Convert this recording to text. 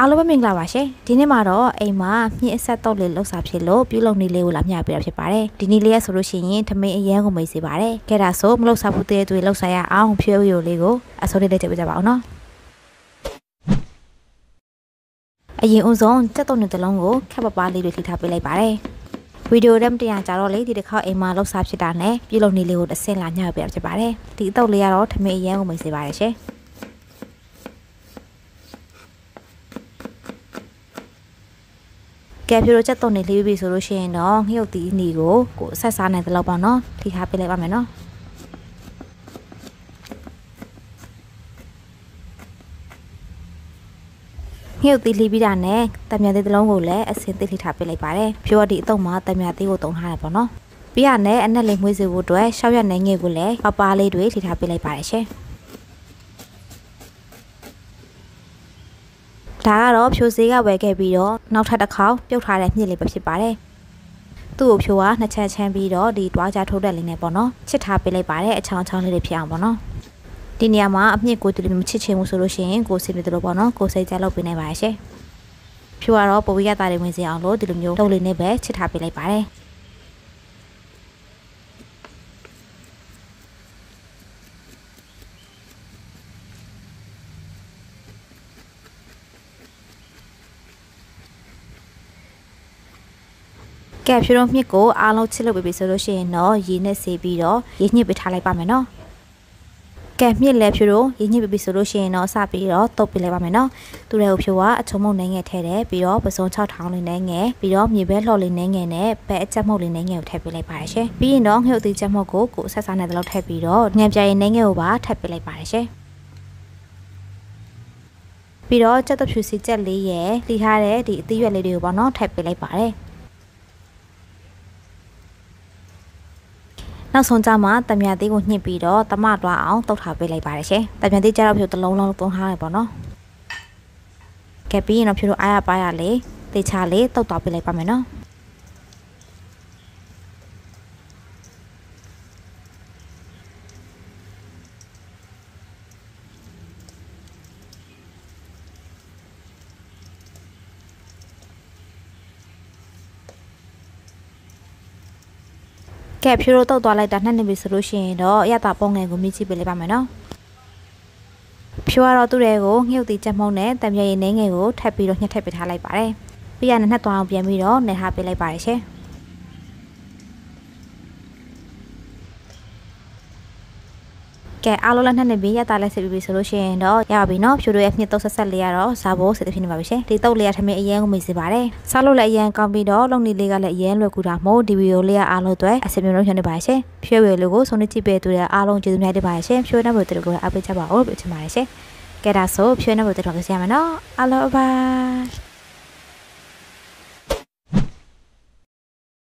အားလုံးပဲမင်္ဂလာပါရှင်ဒီနေ့မှာတော့အိမ်မှာမြင့်အဆက်တော့လေးလှုပ်စာဖြစ်လို့ပြုလုပ်နေလေးကိုလာမျှပေးတာဖြစ်ပါတယ်ဒီနေ့လေးရဆိုလို့ရှိရင်ထမင်းအရန်ကိုမိတ်စေပါတယ်ကဲဒါဆိုမလှုပ်စာဘူးတဲ့တွေလှုပ်စာရအောင်ဖြွေးရိုလေးကိုအစိုးလေးလေးတက်ပြကြပါအောင်နော်အရင်ဦးဆုံးတက်တော့နေတလုံးကိုခက်ပပလေးတွေထိထားပေးလိုက်ပါတယ်ဗီဒီယိုတက်မတရားကြတော့လေဒီတစ်ခါအိမ်မှာလှုပ်စာဖြစ်တာနဲ့ပြုလုပ်နေလေးကိုတစ်ဆင့်လာညှပ်ပေးတာဖြစ်ပါတယ်ဒီအတုပ်လေးကတော့ထမင်းအရန်ကိုမိတ်စေပါတယ်ရှင် ကဲဖြိုးတို့ချက်တုံနေလေးပြီဆိုလို့ရှိရင်တော့ငှုတ်တီးနီကိုကိုဆက်စားနိုင်တဲ့လောက်ပါနော်ထိထားပေးလိုက်ပါမယ်နော်ငှုတ်တီးလီးပြီးတာနဲ့တံမြသေးတစ်လုံးကိုလည်းအစင်သိထိထားပေးလိုက်ပါတယ်ဖြိုးဒီအတုံးမှာတံမြသေးကိုတုံထားရပါတော့ပြီးရနဲ့အနက်လေးမွေးစေဖို့အတွက်ရှောက်ရနိုင်ငယ်ကိုလည်းပပလေးတွေထိထားပေးလိုက်ပါတယ်ရှင် ဒါကတော့ဖြိုစေးကဝယ်ခဲ့ပြီးတော့နောက်ထပ်တစ်ခေါက်ပြုတ်ထားတဲ့မြစ်လေးပဲဖြစ်ပါတယ်သူ့ကိုဖြိုးကနှစ်ချက်ချမ်းပြီးတော့ဒီတွားကြထိုးတက်လေးနဲ့ပေါ့နော်ချစ်ထားပေးလိုက်ပါတယ်အချောင်းချောင်းလေးတွေဖြစ်အောင်ပေါ့နော်ဒီနေရာမှာအမြင့်ကိုတူလေးမချစ်ချင်ဘူးဆိုလို့ရှိရင်ကိုစိတ်ပြတယ်လို့ပေါ့နော်ကိုစိတ်ကြလုပ်ပေးနိုင်ပါရဲ့ဖြိုးကတော့ပဝိရတာတွေဝင်စေအောင်လို့ဒီလိုမျိုးတုပ်လေးနဲ့ပဲချစ်ထားပေးလိုက်ပါတယ် ကဲဖြိုးတော့မြစ်ကိုအားလုံးချစ်လုပ်ပေးပြီဆိုလို့ရှိရင်တော့ရေနဲ့ဆေးပြီးတော့ရေညှစ်ပေးထားလိုက်ပါမယ်နော်ကဲမြစ်လဲဖြိုးတော့ရေညှစ်ပေးပြီဆိုလို့ရှိရင်တော့စပြီးတော့တုပ်ပေးလိုက်ပါမယ်နော်သူတွေကိုဖြိုးကအချုံမုံနိုင်ငယ်ထဲတယ်ပြီးတော့ပစုံ6ထောင်လေးနဲ့ငယ်ပြီးတော့မြေဘဲလှော်လေးနဲ့ငယ်နဲ့ပဲအချက်မုတ်လေးနဲ့ငယ်ကိုထည့်ပေးလိုက်ပါရရှင်ပြီးရင်တော့ငှုတ်သေးချက်မုတ်ကိုကိုဆက်စားနဲ့တလောက်ထည့်ပြီးတော့ငံပြရင်နဲ့ငယ်ကိုပါထည့်ပေးလိုက်ပါရရှင်ပြီးတော့ကြက်တဖြူစီကြက်လေးရယ်လှီထားတဲ့ဒီအသီးရွက်လေးတွေကိုပေါ့နော်ထည့်ပေးလိုက်ပါတယ် နောက်ဆုံးကြမှာတံမြသေးကိုညှစ်ပြီးတော့တမတွားအောင်တုတ်ထားပေးလိုက်ပါတယ်ရှင်တံမြသေးကြတော့ဖြိုတစ်လုံးလုံးသုံးထားတယ်ပေါ့နော်ကဲပြီးရင်တော့ဖြိုတို့အားရပါရလေတေချာလေးတုတ်သွားပေးလိုက်ပါမယ်နော် ကဲဖြိုးတို့တုတ်သွားလိုက်တာနှစ်နှစ်ပြီဆိုလို့ရှိရင်တော့ရတာပုံငယ်ကိုမြည်ကြည့်ပေးလိုက်ပါမယ်နော်ဖြိုးကတော့သူ့ရဲ့ကိုငှုတ်တီချက်မုံနဲ့တံမြရည်နှင်းငယ်ကိုထပ်ပြီးတော့ညှက်ထည့်ပေးထားလိုက်ပါတယ်ပြီးရနဲ့နှစ်သွားအောင်ပြန်ပြီးတော့နေထားပေးလိုက်ပါတယ်ရှင် ကဲအားလုံးလည်းနှစ်နှစ်ပြီးရတာလည်းစစ်ပြီးပြီဆိုလို့ရှိရင်တော့ရပါပြီเนาะဖြူတို့ရဲ့မြစ်တုပ်ဆက်ဆက်လေးကတော့စားဖို့စစ်တဖြစ်နေပါပြီရှင်ဒီတုပ်လေးကထမင်းအရင်ကိုမိစေပါတယ်စားလို့လည်းအရင်ကောင်းပြီးတော့လုံနေလေးကလည်းအရင်လွယ်ကူတာမို့ဒီဗီဒီယိုလေးကအားလုံးအတွက်အစီအစဉ်မျိုးလုပ်နေပါရှင်ဖြူရွယ်လေးကိုဆုံးနေကြည့်ပေးသူတွေအားလုံးကျေးဇူးများတင်ပါတယ်ရှင်ဖြူတဲ့ဘုတ်တွေကိုအားပေးကြပါဦးလို့ပြောချင်ပါတယ်ရှင်ကဲဒါဆိုဖြူတဲ့ဘုတ်တွေတော့ကြည့်ရမယ်เนาะအားလုံးဘိုင်